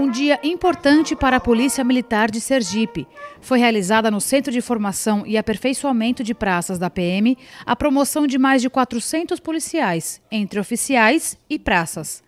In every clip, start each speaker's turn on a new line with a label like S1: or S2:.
S1: um dia importante para a Polícia Militar de Sergipe. Foi realizada no Centro de Formação e Aperfeiçoamento de Praças da PM a promoção de mais de 400 policiais, entre oficiais e praças.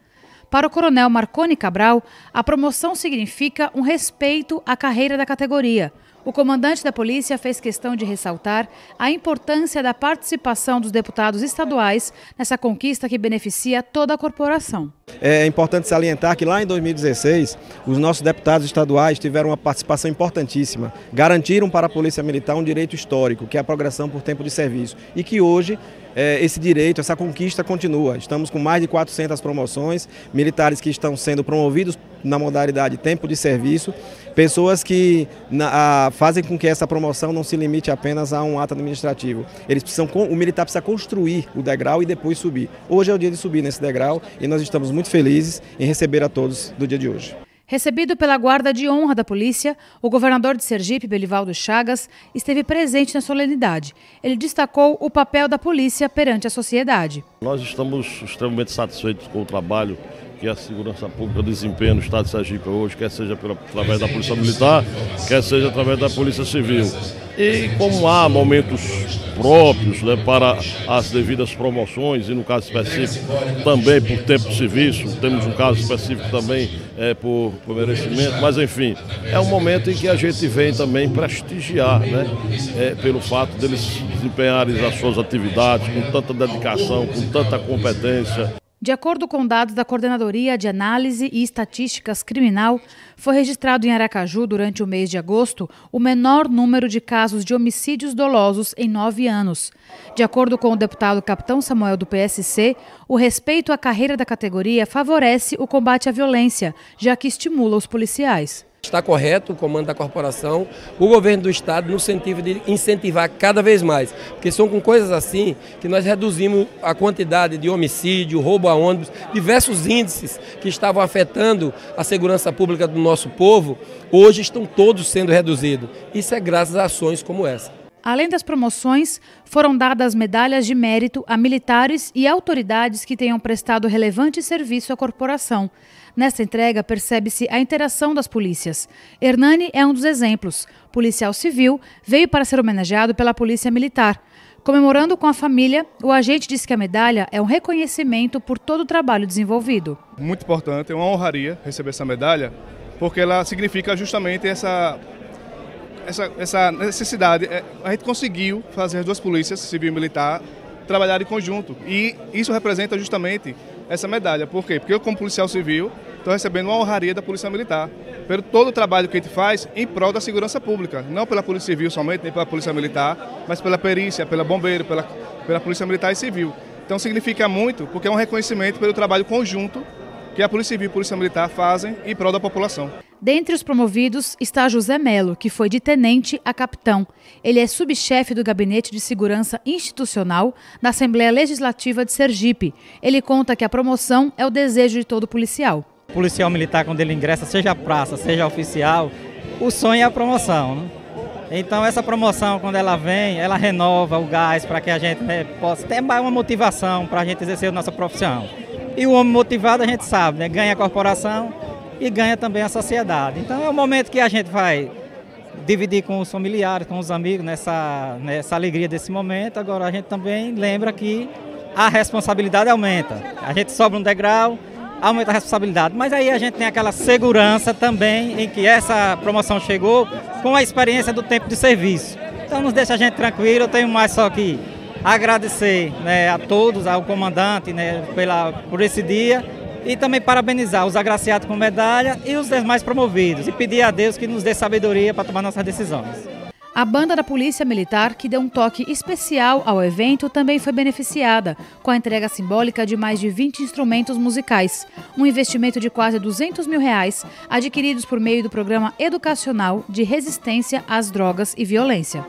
S1: Para o coronel Marconi Cabral, a promoção significa um respeito à carreira da categoria, o comandante da polícia fez questão de ressaltar a importância da participação dos deputados estaduais nessa conquista que beneficia toda a corporação.
S2: É importante salientar que lá em 2016, os nossos deputados estaduais tiveram uma participação importantíssima. Garantiram para a Polícia Militar um direito histórico, que é a progressão por tempo de serviço. E que hoje é, esse direito, essa conquista continua. Estamos com mais de 400 promoções, militares que estão sendo promovidos na modalidade tempo de serviço, pessoas que na, a, fazem com que essa promoção não se limite apenas a um ato administrativo. Eles precisam, o militar precisa construir o degrau e depois subir. Hoje é o dia de subir nesse degrau e nós estamos muito felizes em receber a todos do dia de hoje.
S1: Recebido pela guarda de honra da polícia, o governador de Sergipe, Belivaldo Chagas, esteve presente na solenidade. Ele destacou o papel da polícia perante a sociedade.
S3: Nós estamos extremamente satisfeitos com o trabalho que a segurança pública desempenha no estado de Sergipe hoje, quer seja pela, através da Polícia Militar, quer seja através da Polícia Civil. E como há momentos próprios né, para as devidas promoções, e no caso específico também por tempo de serviço, temos um caso específico também é, por, por merecimento, mas enfim, é um momento em que a gente vem também prestigiar, né, é, pelo fato deles desempenharem as suas atividades com tanta dedicação, com tanta competência.
S1: De acordo com dados da Coordenadoria de Análise e Estatísticas Criminal, foi registrado em Aracaju, durante o mês de agosto, o menor número de casos de homicídios dolosos em nove anos. De acordo com o deputado Capitão Samuel do PSC, o respeito à carreira da categoria favorece o combate à violência, já que estimula os policiais.
S4: Está correto o comando da corporação, o governo do estado no sentido de incentivar cada vez mais, porque são com coisas assim que nós reduzimos a quantidade de homicídio, roubo a ônibus, diversos índices que estavam afetando a segurança pública do nosso povo, hoje estão todos sendo reduzidos. Isso é graças a ações como essa.
S1: Além das promoções, foram dadas medalhas de mérito a militares e autoridades que tenham prestado relevante serviço à corporação. Nesta entrega, percebe-se a interação das polícias. Hernani é um dos exemplos. Policial civil veio para ser homenageado pela Polícia Militar. Comemorando com a família, o agente disse que a medalha é um reconhecimento por todo o trabalho desenvolvido.
S5: Muito importante, é uma honraria receber essa medalha, porque ela significa justamente essa essa, essa necessidade. É, a gente conseguiu fazer as duas polícias, civil e militar, trabalhar em conjunto. E isso representa justamente essa medalha. Por quê? Porque eu, como policial civil, estou recebendo uma honraria da Polícia Militar, pelo todo o trabalho que a gente faz em prol da segurança pública, não pela Polícia Civil somente, nem pela Polícia Militar, mas pela perícia, pela bombeiro, pela, pela Polícia Militar e Civil. Então significa muito, porque é um reconhecimento pelo trabalho conjunto que a Polícia Civil e a Polícia Militar fazem em prol da população.
S1: Dentre os promovidos está José Melo, que foi de tenente a capitão. Ele é subchefe do Gabinete de Segurança Institucional da Assembleia Legislativa de Sergipe. Ele conta que a promoção é o desejo de todo policial.
S6: O policial militar, quando ele ingressa, seja praça, seja oficial, o sonho é a promoção. Né? Então essa promoção, quando ela vem, ela renova o gás para que a gente né, possa ter uma motivação para a gente exercer a nossa profissão. E o homem motivado, a gente sabe, né, ganha a corporação e ganha também a sociedade. Então é o momento que a gente vai dividir com os familiares, com os amigos nessa, nessa alegria desse momento. Agora a gente também lembra que a responsabilidade aumenta. A gente sobe um degrau, aumenta a responsabilidade. Mas aí a gente tem aquela segurança também em que essa promoção chegou com a experiência do tempo de serviço. Então nos deixa a gente tranquilo, eu tenho mais só que agradecer né, a todos, ao comandante né, pela, por esse dia e também parabenizar os agraciados com medalha e os demais promovidos e pedir a Deus que nos dê sabedoria para tomar nossas decisões.
S1: A banda da Polícia Militar, que deu um toque especial ao evento, também foi beneficiada, com a entrega simbólica de mais de 20 instrumentos musicais. Um investimento de quase 200 mil reais, adquiridos por meio do programa educacional de resistência às drogas e violência.